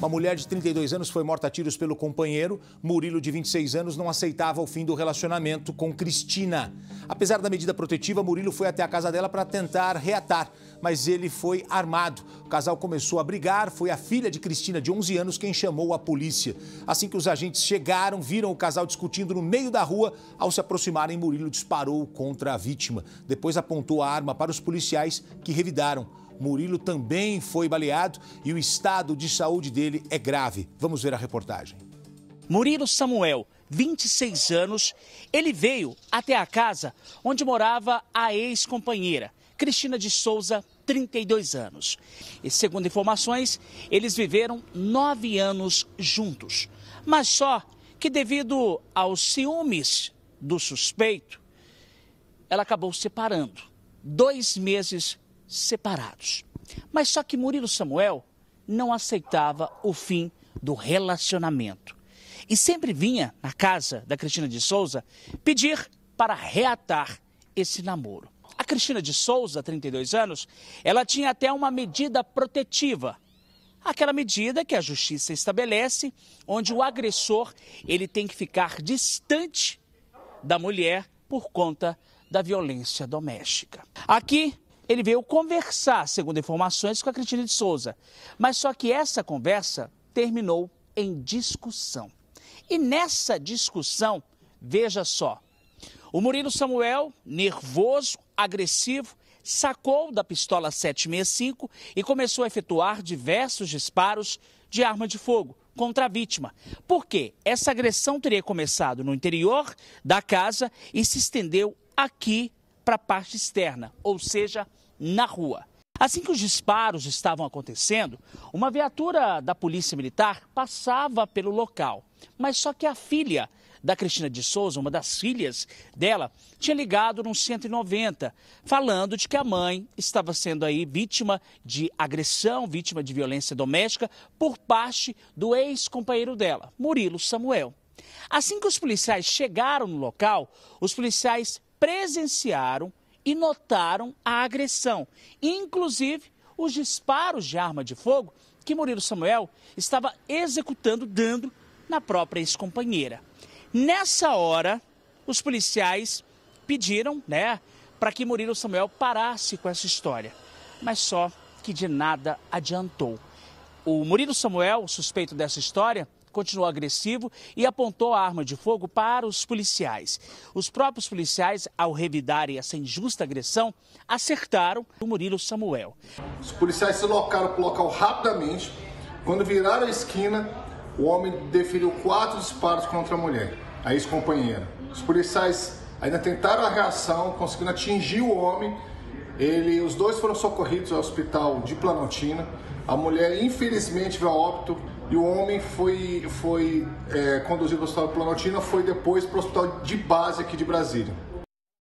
Uma mulher de 32 anos foi morta a tiros pelo companheiro. Murilo, de 26 anos, não aceitava o fim do relacionamento com Cristina. Apesar da medida protetiva, Murilo foi até a casa dela para tentar reatar, mas ele foi armado. O casal começou a brigar. Foi a filha de Cristina, de 11 anos, quem chamou a polícia. Assim que os agentes chegaram, viram o casal discutindo no meio da rua. Ao se aproximarem, Murilo disparou contra a vítima. Depois apontou a arma para os policiais que revidaram. Murilo também foi baleado e o estado de saúde dele é grave. Vamos ver a reportagem. Murilo Samuel, 26 anos, ele veio até a casa onde morava a ex-companheira, Cristina de Souza, 32 anos. E segundo informações, eles viveram nove anos juntos. Mas só que devido aos ciúmes do suspeito, ela acabou separando. Dois meses separados. Mas só que Murilo Samuel não aceitava o fim do relacionamento. E sempre vinha na casa da Cristina de Souza pedir para reatar esse namoro. A Cristina de Souza, 32 anos, ela tinha até uma medida protetiva. Aquela medida que a justiça estabelece, onde o agressor ele tem que ficar distante da mulher por conta da violência doméstica. Aqui ele veio conversar, segundo informações, com a Cristina de Souza. Mas só que essa conversa terminou em discussão. E nessa discussão, veja só, o Murilo Samuel, nervoso, agressivo, sacou da pistola 765 e começou a efetuar diversos disparos de arma de fogo contra a vítima. Por quê? Essa agressão teria começado no interior da casa e se estendeu aqui para a parte externa, ou seja, na rua. Assim que os disparos estavam acontecendo, uma viatura da Polícia Militar passava pelo local. Mas só que a filha da Cristina de Souza, uma das filhas dela, tinha ligado no 190, falando de que a mãe estava sendo aí vítima de agressão, vítima de violência doméstica por parte do ex-companheiro dela, Murilo Samuel. Assim que os policiais chegaram no local, os policiais presenciaram e notaram a agressão, inclusive os disparos de arma de fogo que Murilo Samuel estava executando, dando na própria ex-companheira. Nessa hora, os policiais pediram, né, para que Murilo Samuel parasse com essa história, mas só que de nada adiantou. O Murilo Samuel, suspeito dessa história, continuou agressivo e apontou a arma de fogo para os policiais. Os próprios policiais, ao revidarem essa injusta agressão, acertaram o Murilo Samuel. Os policiais se locaram para o local rapidamente. Quando viraram a esquina, o homem deferiu quatro disparos contra a mulher, a ex-companheira. Os policiais ainda tentaram a reação, conseguindo atingir o homem. Ele, os dois foram socorridos ao hospital de Planaltina. A mulher, infelizmente, veio a óbito e o homem foi, foi é, conduzido para o hospital Planaltina, foi depois para o hospital de base aqui de Brasília.